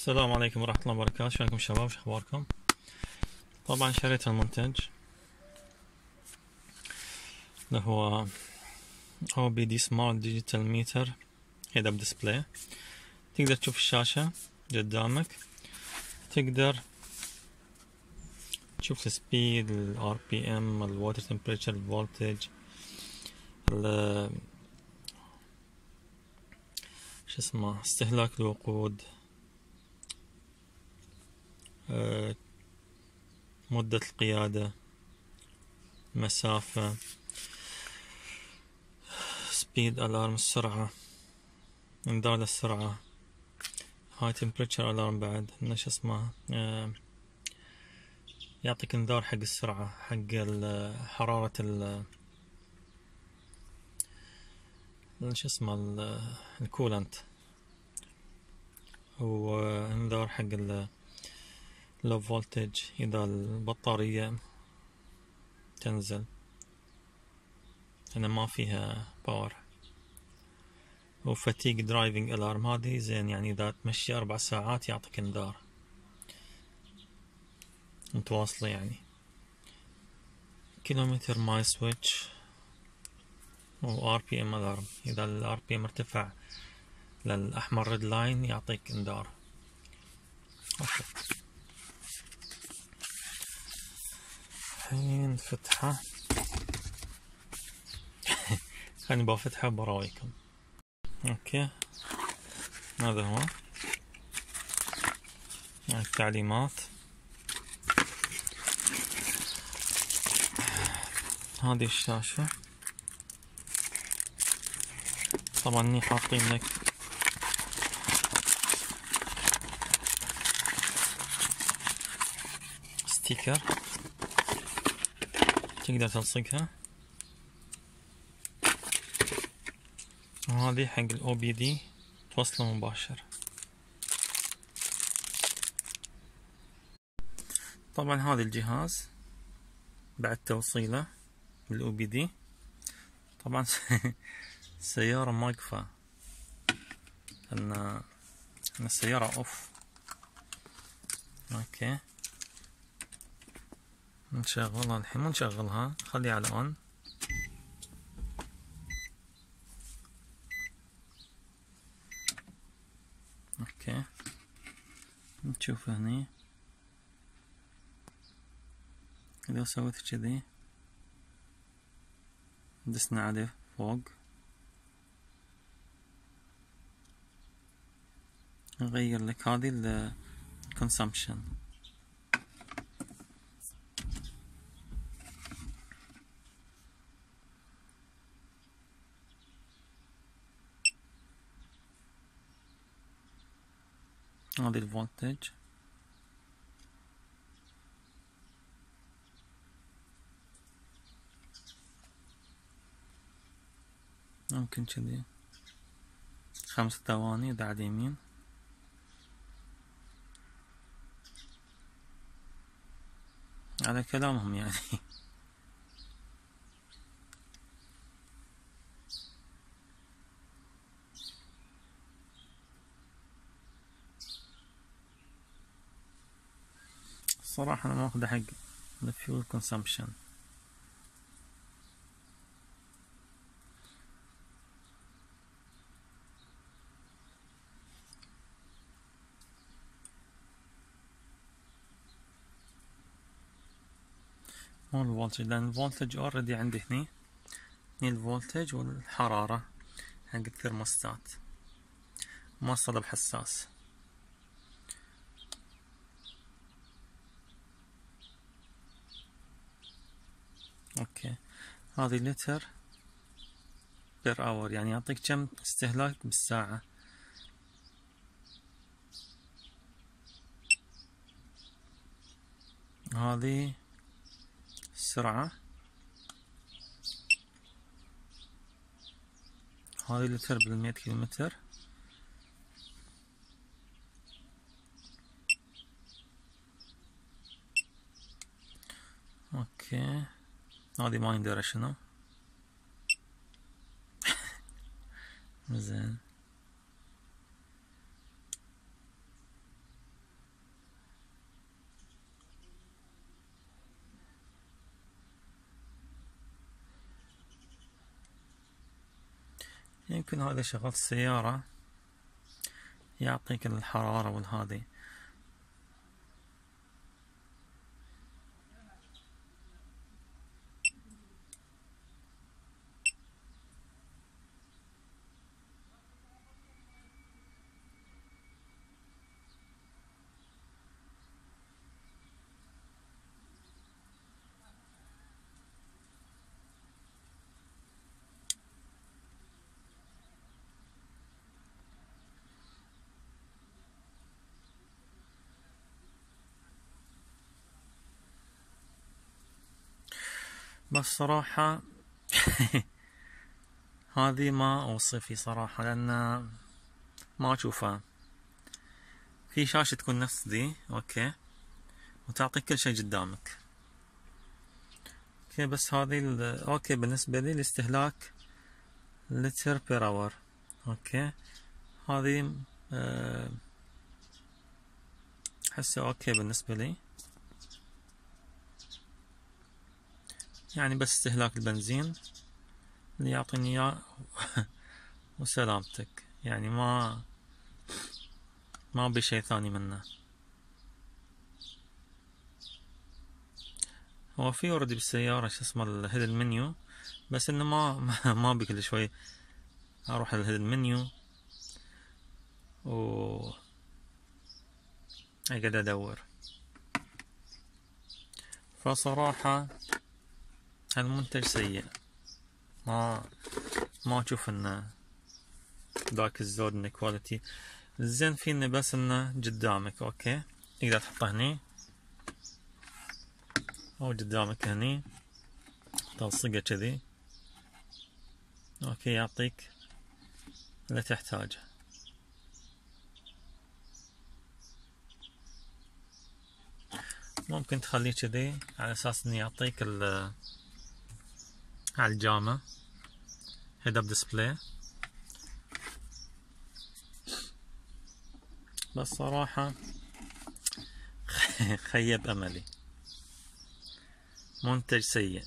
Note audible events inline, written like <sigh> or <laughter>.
السلام عليكم ورحمة الله وبركاته. شلونكم شباب؟ شو أخباركم؟ طبعا شريت المنتج. اللي هو OBD smart digital meter head up display تقدر تشوف الشاشة قدامك. تقدر تشوف ال speed ال RPM ال water temperature ال voltage شو اسمه استهلاك الوقود. مدة القيادة مسافة speed alarm السرعة انذار للسرعة high temperature alarm بعد شو اسمه آه، يعطيك انذار حق السرعة حق حرارة ال شو اسمه ال coolant. وانذار حق low voltage إذا البطارية تنزل. أنا ما فيها power و fatigue driving alarm هذه زين يعني إذا تمشي أربع ساعات يعطيك إنذار. متواصلة يعني. كيلومتر mile switch و RPM alarm إذا ال RPM ارتفع للأحمر red line يعطيك إنذار. okay الحين فتحة. <laughs> خليني بفتحه براويكم okay. هذا هو؟ التعليمات. هذه الشاشة. طبعا هني حاطين لك sticker. تقدر تلصقها وهذه حق ال OBD توصله مباشر. طبعا هذا الجهاز بعد توصيله بال OBD طبعا <laughs> السيارة واقفة ان ان السيارة off okay. نشغلها الحين مو نشغلها خليها على on أوكي. نشوف هني. إذا سويت كذي. دسنا عليه فوق. نغير لك هذه ال هذه الفولتج ممكن كذي. خمس ثواني بعد يمين. على كلامهم يعني. <laughs> الصراحة أنا ماخذه حق ال fuel consumption مو ال voltage لأن ال voltage already عندي هني. هني ال voltage والحرارة حق الثرموستات موصلة بحساس okay هذه liter per hour يعني يعطيك كم استهلاك بالساعة؟ هذه السرعة هذه لتر بالمية كيلومتر. أوكي. هذه ما ندري شنو زين يمكن هذا شغل السيارة يعطيك الحرارة والهذي بس صراحة <laughs> هذه ما أوصفي صراحة لأن ما أشوفها. في شاشة تكون نفس ذي okay. وتعطيك كل شيء قدامك. okay بس هذه okay بالنسبة لي الاستهلاك liter per hour. okay. هذه أه حسه okay بالنسبة لي. يعني بس استهلاك البنزين اللي يعطيني إياه <laughs> وسلامتك. يعني ما ما بشي ثاني منه. هو في already بالسيارة شو اسمه ال hidden menu بس إنه ما <laughs> ما بي كل شوي أروح ال hidden menu و أقعد أدور. فصراحة المنتج سيء. ما ما أشوف انه ذاك الزود انه quality الزين فيه بس انه قدامك okay؟ تقدر تحطه هني. أو قدامك هني. تلصقه كذي. okay يعطيك اللي تحتاجه. ممكن تخليه كذي على أساس إنه يعطيك ال على الجامة head-up display بس صراحة <laughs> خيب أملي. منتج سيء.